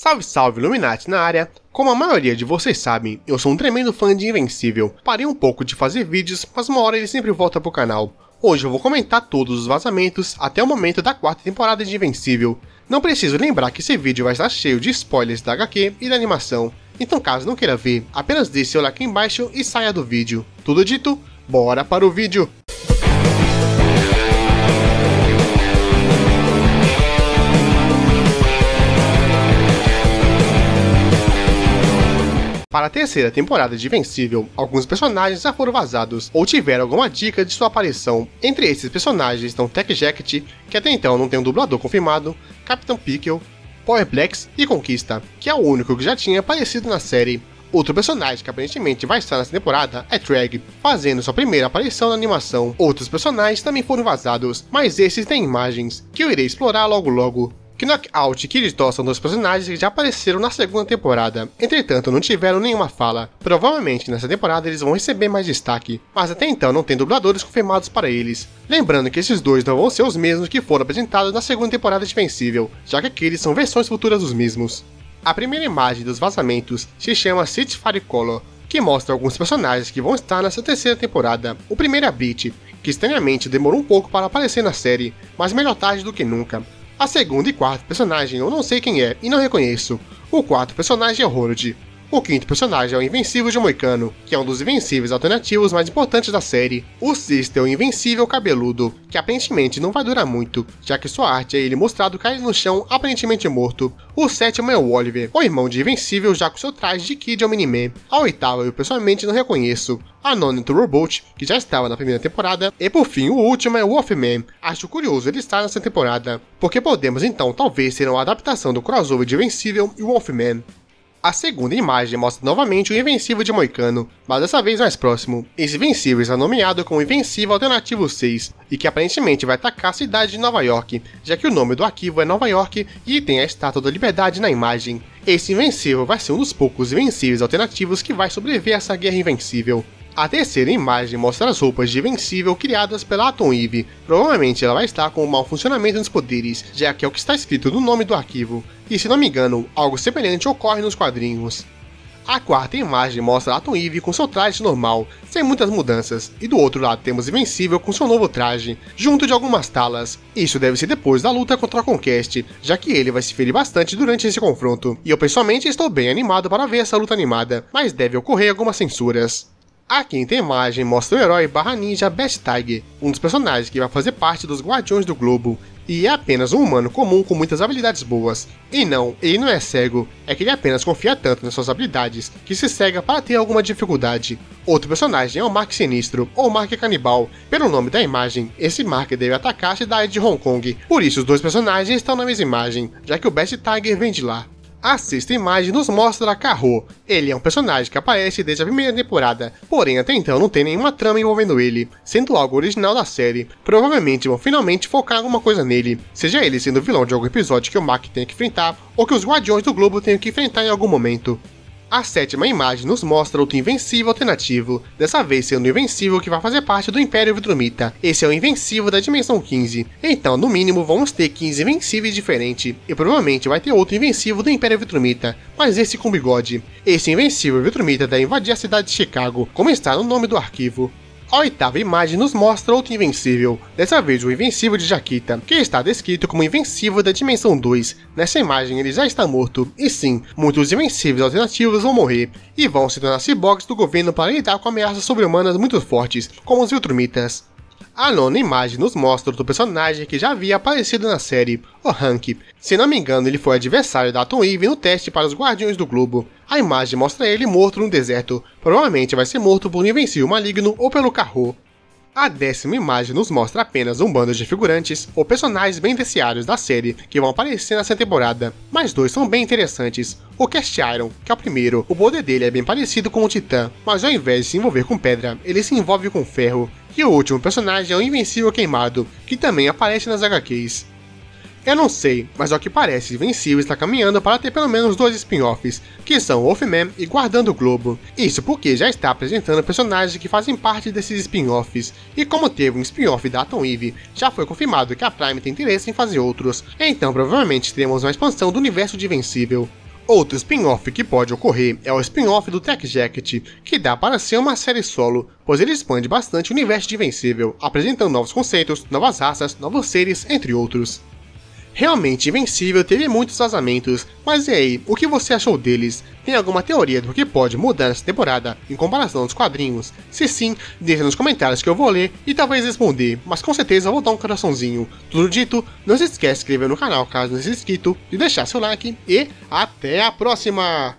Salve, salve, Illuminati na área! Como a maioria de vocês sabem, eu sou um tremendo fã de Invencível. Parei um pouco de fazer vídeos, mas uma hora ele sempre volta pro canal. Hoje eu vou comentar todos os vazamentos até o momento da quarta temporada de Invencível. Não preciso lembrar que esse vídeo vai estar cheio de spoilers da HQ e da animação. Então caso não queira ver, apenas deixe seu like embaixo e saia do vídeo. Tudo dito, bora para o vídeo! Para a terceira temporada de Invencível, alguns personagens já foram vazados ou tiveram alguma dica de sua aparição. Entre esses personagens estão Tech Jacket, que até então não tem um dublador confirmado, Capitão Pickle, Power Blacks e Conquista, que é o único que já tinha aparecido na série. Outro personagem que aparentemente vai estar nessa temporada é Treg, fazendo sua primeira aparição na animação. Outros personagens também foram vazados, mas esses têm imagens, que eu irei explorar logo logo. Knockout e Kirito são dois personagens que já apareceram na segunda temporada, entretanto não tiveram nenhuma fala. Provavelmente nessa temporada eles vão receber mais destaque, mas até então não tem dubladores confirmados para eles. Lembrando que esses dois não vão ser os mesmos que foram apresentados na segunda temporada de Vencível, já que aqueles são versões futuras dos mesmos. A primeira imagem dos vazamentos se chama City Fire Color, que mostra alguns personagens que vão estar nessa terceira temporada. O primeiro é a Beat, que estranhamente demorou um pouco para aparecer na série, mas melhor tarde do que nunca. A segunda e quarta personagem eu não sei quem é e não reconheço. O quarto personagem é Horod. O quinto personagem é o Invencível de Moicano, que é um dos invencíveis alternativos mais importantes da série. O sexto é o Invencível Cabeludo, que aparentemente não vai durar muito, já que sua arte é ele mostrado cair no chão aparentemente morto. O sétimo é o Oliver, o irmão de Invencível já com seu traje de Kid ao Miniman. A oitava eu pessoalmente não reconheço. A nona é o Robot, que já estava na primeira temporada. E por fim, o último é o Wolfman. Acho curioso ele estar nessa temporada, porque podemos então talvez ser uma adaptação do crossover de Invencível e Wolfman. A segunda imagem mostra novamente o Invencível de Moicano, mas dessa vez mais próximo. Esse Invencível está nomeado como Invencível Alternativo 6, e que aparentemente vai atacar a cidade de Nova York, já que o nome do arquivo é Nova York e tem a Estátua da Liberdade na imagem. Esse Invencível vai ser um dos poucos Invencíveis alternativos que vai sobreviver a essa guerra invencível. A terceira imagem mostra as roupas de Invencível criadas pela Atom Eve. Provavelmente ela vai estar com um mau funcionamento dos poderes, já que é o que está escrito no nome do arquivo. E se não me engano, algo semelhante ocorre nos quadrinhos. A quarta imagem mostra Atom Eve com seu traje normal, sem muitas mudanças, e do outro lado temos Invencível com seu novo traje, junto de algumas talas. Isso deve ser depois da luta contra a Conquest, já que ele vai se ferir bastante durante esse confronto. E eu pessoalmente estou bem animado para ver essa luta animada, mas deve ocorrer algumas censuras. A quinta imagem mostra o herói barra ninja Best Tiger, um dos personagens que vai fazer parte dos Guardiões do Globo, e é apenas um humano comum com muitas habilidades boas. E não, ele não é cego, é que ele apenas confia tanto nas suas habilidades que se cega para ter alguma dificuldade. Outro personagem é o Mark Sinistro, ou Mark Canibal. Pelo nome da imagem, esse Mark deve atacar a cidade de Hong Kong, por isso os dois personagens estão na mesma imagem, já que o Best Tiger vem de lá. A sexta imagem nos mostra Carro. Ele é um personagem que aparece desde a primeira temporada, porém até então não tem nenhuma trama envolvendo ele, sendo algo original da série. Provavelmente vão finalmente focar alguma coisa nele, seja ele sendo vilão de algum episódio que o Mark tenha que enfrentar, ou que os Guardiões do Globo tenham que enfrentar em algum momento. A sétima imagem nos mostra outro invencível alternativo, dessa vez sendo o invencível que vai fazer parte do Império Vitromita. Esse é o invencível da dimensão 15, então no mínimo vamos ter 15 invencíveis diferentes, e provavelmente vai ter outro invencível do Império Vitromita, mas esse com bigode. Esse invencível Vitromita deve invadir a cidade de Chicago, como está no nome do arquivo. A oitava imagem nos mostra outro invencível, dessa vez o invencível de Jaquita, que está descrito como invencível da dimensão 2. Nessa imagem ele já está morto, e sim, muitos invencíveis alternativos vão morrer, e vão se tornar ciborgues do governo para lidar com ameaças sobre-humanas muito fortes, como os Viltrumitas. A nona imagem nos mostra outro personagem que já havia aparecido na série, o Hank. Se não me engano, ele foi adversário da Atom Eve no teste para os Guardiões do Globo. A imagem mostra ele morto no deserto. Provavelmente vai ser morto por um invencível maligno ou pelo Carro. A décima imagem nos mostra apenas um bando de figurantes ou personagens beneficiários da série que vão aparecer nessa temporada, mas dois são bem interessantes. O Cast Iron, que é o primeiro, o poder dele é bem parecido com o Titã, mas ao invés de se envolver com pedra, ele se envolve com ferro. E o último personagem é o Invencível Queimado, que também aparece nas HQs. Eu não sei, mas ao que parece, Invencível está caminhando para ter pelo menos dois spin-offs, que são Wolfman e Guardando o Globo. Isso porque já está apresentando personagens que fazem parte desses spin-offs, e como teve um spin-off da Atom Eve, já foi confirmado que a Prime tem interesse em fazer outros, então provavelmente teremos uma expansão do universo de Invencível. Outro spin-off que pode ocorrer é o spin-off do Tech Jacket, que dá para ser uma série solo, pois ele expande bastante o universo de Invencível, apresentando novos conceitos, novas raças, novos seres, entre outros. Realmente, Invencível teve muitos vazamentos, mas e aí, o que você achou deles? Tem alguma teoria do que pode mudar nessa temporada em comparação aos quadrinhos? Se sim, deixa nos comentários que eu vou ler e talvez responder, mas com certeza vou dar um coraçãozinho. Tudo dito, não se esquece de se inscrever no canal caso não seja inscrito, de deixar seu like e até a próxima!